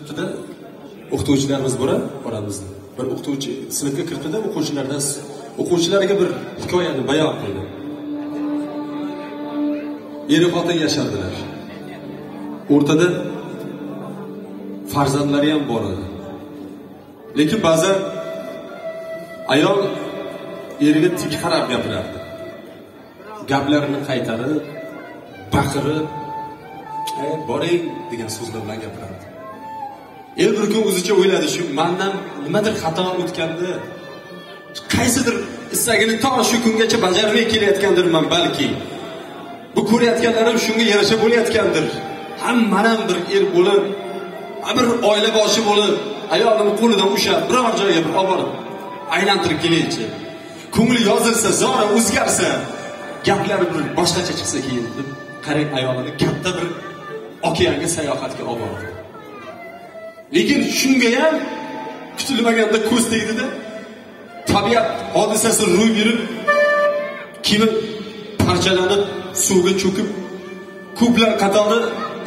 Sinfida o'qituvchilarimiz bor oramizni bir o'qituvchi sinfga kirdida o'quvchilardan o'quvchilarga bir hikoyani bayon qildi. Er xotin yashardilar. O'rtada farzandlari ham bor edi. Lekin ba'zan ayol eriga tik qarab gapirardi. Gaplarini qaytarib baqirib "Ey, boring! degan so'zlar bilan gapirardi. Er bir kun o'zicha o'yladi shu mandan nimadir xato o'tganda qaysidir istagini to shu kungacha bajarmay kelayotgandirman balki. Bu ko'rayotganlarim shunga yarasha bo'layotgandir. Ham man ham bir er bo'lib bir oila boshi bo'lib ayolimni qo'lidan ushlab biror joyga bir olib borib aylantirib kelaychi. Ko'ngli yozilsa zora o'zgarsa gaplari bir boshqacha chiqsa keyin deb qarang ayolini katta bir okeanga sayohatga olib bordi lekin shunga ham kutilmaganda ko'z tegdida tabiat hodisasi ro'y berib kiyimi parchalanib suvga cho'kib ko'plar qatori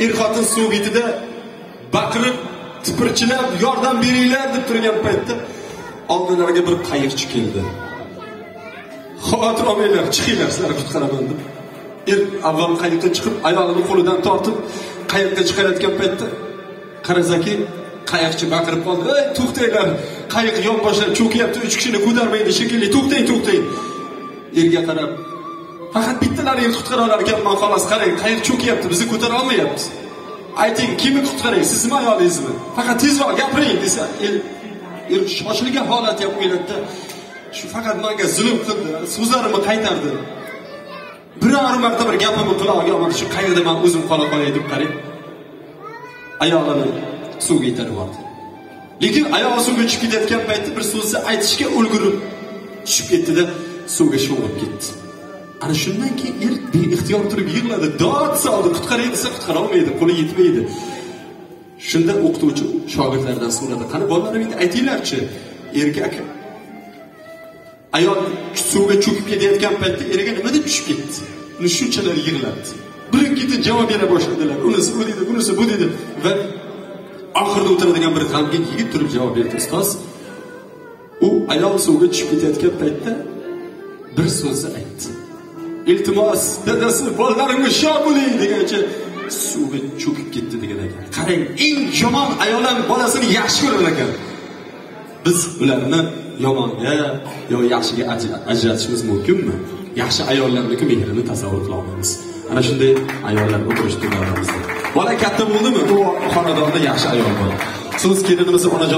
er xotin suv betida baqirib tipirchilab yordam beringlar deb turgan paytda oldilariga bir qayiqchi keldi. Xavotir olmanglar chiqinglar sizlarni qutqaraman deb. Er avval qayiqqa chiqib ayolini qo'lidan tortib qayiqqa chiqarayotgan paytda qarasaki qayiqchi baqirib qoldi? Ey to'xtanglar. Qayiq yonboshlab cho'kyapti uch kishini ko'tarmaydi shekilli. To'xtang to'xtang. Erga qarab faqat bittalaringizni qutqara olar ekanman xolos qarang qayiq cho'kyapti bizni ko'tara olmayapmiz ayting kimni qutqaray sizmi ayolingizmi? Faqat tezroq gapiring desa er shoshilgan holatda ham o'yladida shu faqat manga zulm qildi so'zlarimni qaytardi. Biror marta bir gapimni qulog'iga olmadi shu qayiqda man o'zim qola qolay deb qarang. Ayolini suvga yetadi yubordi lekin ayol suvga tushib ketayotgan paytda bir so'zni aytishga ulgurib tushib ketdida suvga sho'ng'ib ketdi. Ana shundan keyin er beixtiyor turib yig'ladi. Dod soldi qutqaray desa qutqarolmaydi qo'li yetmaydi. Shunda o'qituvchi shogirdlaridan so'radi qani bolalarim endi aytinglarchi erga aka ayol suvga cho'kib ketayotgan paytda eriga nima deb tushib ketdi? Uni shunchalar yig'ladi. Birin ketin javob bera boshladilar. Unisi u dedi bunisi bu dedi va oxirida o'tiradigan bir g'amgin yigit turib javob berdi. Ustoz u ayol suvga tushib ketayotgan paytda bir so'zni aytdi. Iltimos dadasi bolalarimga shod bo'ling degancha suvga cho'kib ketdi degan ekan. Qarang eng yomon ayol ham bolasini yaxshi ko'rar ekan. Biz ularni yomonga yo yaxshiga ajratishimiz mumkinmi? Yaxshi ayollarniki mehrini tasavvur qila olmaymiz ana shunday ayollar o'tirishdi davramizda bola katta bo'ldimi? U xonadonda yaxshi ayol bor. So'z kelinimizda onajon